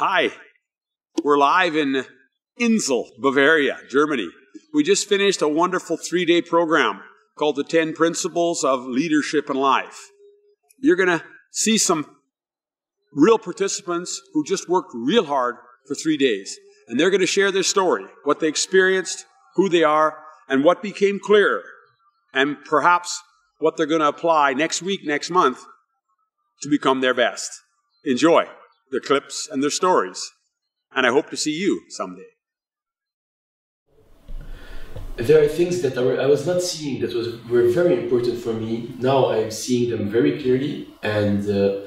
Hi, we're live in Inzell, Bavaria, Germany. We just finished a wonderful three day program called The 10 Principles of Leadership in Life. You're going to see some real participants who just worked real hard for three days. And they're going to share their story, what they experienced, who they are, and what became clearer, and perhaps what they're going to apply next week, next month to become their best. Enjoy their clips and their stories. And I hope to see you someday. There are things that I was not seeing that was, were very important for me. Now I'm seeing them very clearly and, uh,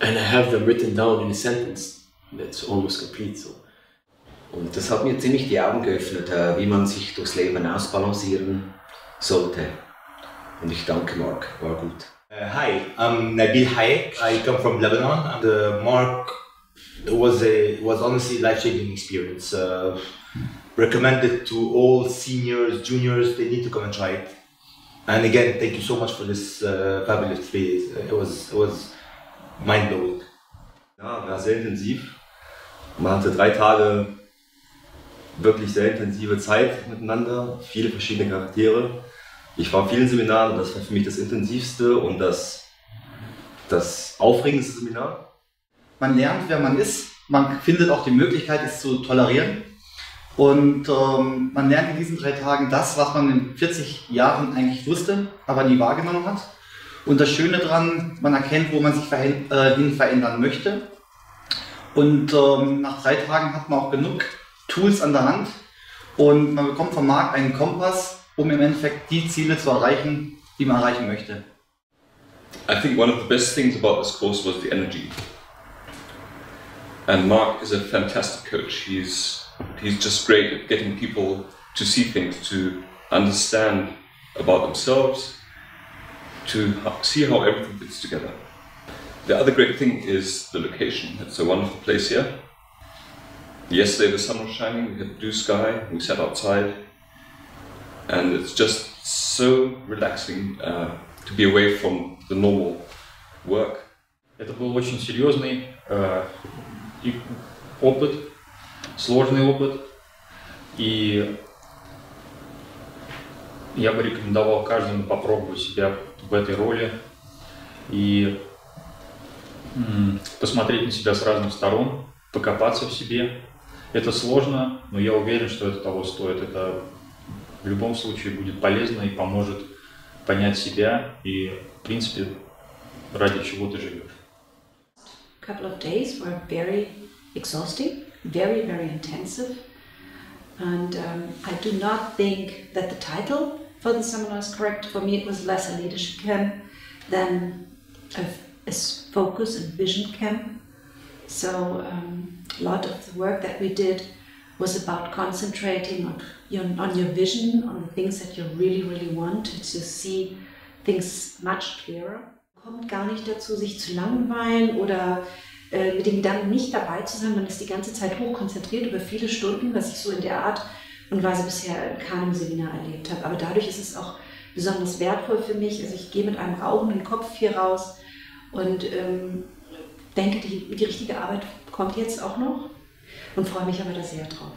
and I have them written down in a sentence that's almost complete. So. Und das hat mir ziemlich die Augen geöffnet, äh, wie man sich durchs Leben ausbalancieren sollte. Und ich danke Mark, war gut. Uh, hi, I'm Nabil Hayek. I come from Lebanon. And uh, Mark was a was honestly life changing experience. Uh, recommended to all seniors, juniors. They need to come and try it. And again, thank you so much for this uh, fabulous days. It was it was mind blowing. Ja, war sehr intensiv. Man hatte drei Tage wirklich sehr intensive Zeit miteinander, viele verschiedene Charaktere. Ich war in vielen Seminaren und das war für mich das intensivste und das, das aufregendste Seminar. Man lernt, wer man ist. Man findet auch die Möglichkeit, es zu tolerieren. Und ähm, man lernt in diesen drei Tagen das, was man in 40 Jahren eigentlich wusste, aber nie wahrgenommen hat. Und das Schöne daran, man erkennt, wo man sich äh, hin verändern möchte. Und ähm, nach drei Tagen hat man auch genug Tools an der Hand und man bekommt vom Markt einen Kompass, um im Endeffekt die Ziele zu erreichen, die man erreichen möchte. I think one of the best things about this course was the energy. And Mark is a fantastic coach. He's he's just great at getting people to see things, to understand about themselves, to see how everything fits together. The other great thing is the location. It's a wonderful place here. Yesterday the sun was shining, we had blue sky, we sat outside, and it's just so relaxing uh, to be away from the normal work. Это был очень серьезный э, опыт, сложный опыт, и я бы рекомендовал каждому попробовать себя в этой роли и посмотреть на себя с разных сторон, покопаться в себе. Это сложно, но я уверен, что это того стоит. Это в любом случае будет полезно и поможет понять себя и, в принципе, ради чего ты живешь. couple of days were very exhausting, very, very intensive. And um, I do not think that the title for the seminar is correct. For me, it was less a leadership camp than a, a focus and vision camp. So um, a lot of the work that we did was about concentrating on your, on your vision, on the things that you really, really want, to see things much clearer. Kommt gar nicht dazu, sich zu langweilen oder äh, mit dem Gedanken nicht dabei zu sein. Man ist die ganze Zeit hochkonzentriert über viele Stunden, was ich so in der Art und Weise bisher in keinem Seminar erlebt habe. Aber dadurch ist es auch besonders wertvoll für mich. Also ich gehe mit einem rauchenden Kopf hier raus und ähm, denke, die, die richtige Arbeit kommt jetzt auch noch und freue mich aber da sehr drauf.